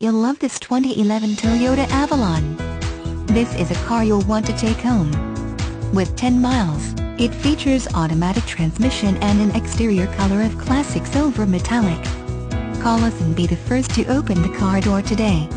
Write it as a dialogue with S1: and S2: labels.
S1: You'll love this 2011 Toyota Avalon. This is a car you'll want to take home. With 10 miles, it features automatic transmission and an exterior color of classic silver metallic. Call us and be the first to open the car door today.